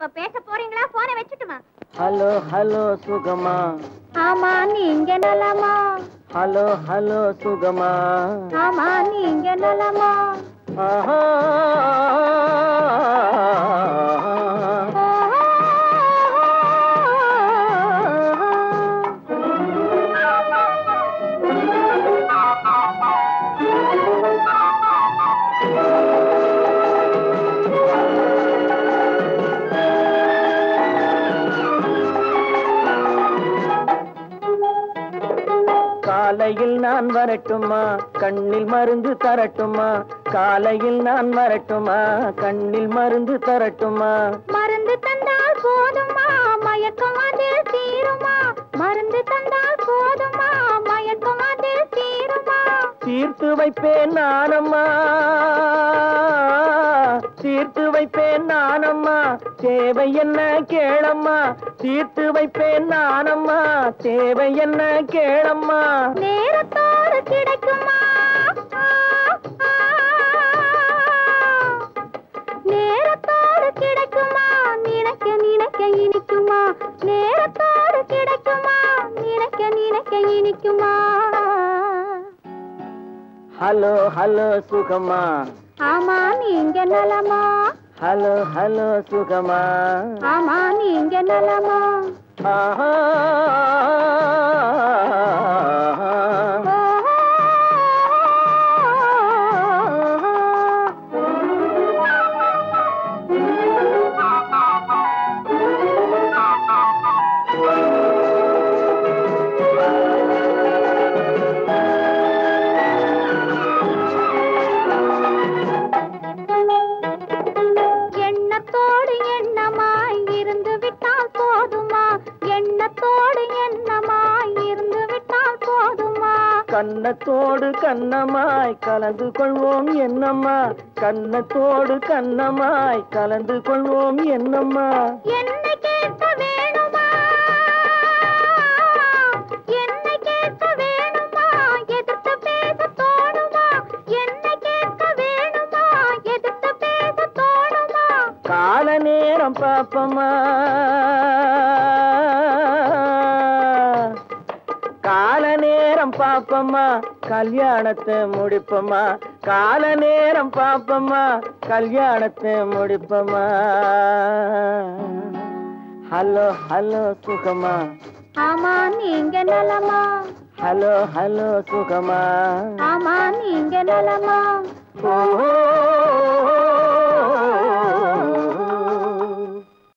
இப்ப பேச போறீங்களா? போனை வச்சுட்டுமா? ஹலோ ஹலோ சுகமா? ஆமா நீங்க நலமா? ஹலோ ஹலோ சுகமா? ஆமா நீங்க நலமா? ஆஹா. காலையில் நான் வரட்டுமா? கண்ணில் மருந்து தரட்டுமா? காலையில் நான் வரட்டுமா? கண்ணில் மருந்து தரட்டுமா? மருந்து தந்தால் போதுமா? மயக்கம் அதில் தீருமா? மருந்து தந்தால் போதுமா? மயக்கம் அதில் தீருமா? தீர்த்து வைப்பேன் நானம்மா தீர்த்து வைப்பேன் நானம்மா. தேவை என்ன கேளம்மா. தீர்த்து வைப்பேன் நானம்மா. தேவை என்ன கேளம்மா. நேரத்தோடு கிடைக்குமா? நேரத்தோடு கிடைக்குமா? நினைக்க நினைக்க இனிக்குமா? நேரத்தோடு கிடைக்குமா? நினைக்க நினைக்க இனிக்குமா? ஹலோ ஹலோ சுகமா ஆமா நீங்க நலமா? ஹலோ ஹலோ சுகமா? ஆமா நீங்க நலமா? ஆஹா. எண்ணத்தோடு எண்ணமாய் இருந்து விட்டால் போதுமா? எண்ணத்தோடு எண்ணமாய் இருந்து விட்டால் போதுமா? கன்னத்தோடு கண்ணமாய் கலந்து கொள்வோம் என்னம்மா? கன்னத்தோடு கண்ணமாய் கலந்து கொள்வோம் என்னம்மா? என்னை நேரம் பாப்பமா. கால நேரம் பாப்பம்மா கல்யாணத்தை முடிப்பம்மா. கால நேரம் பாப்பம்மா கல்யாணத்தை முடிப்பம்மா. ஹலோ ஹலோ சுகமா ஆமா நீங்க நலமா? ஹலோ ஹலோ சுகமா ஆமா நீங்க நலமா? ஓ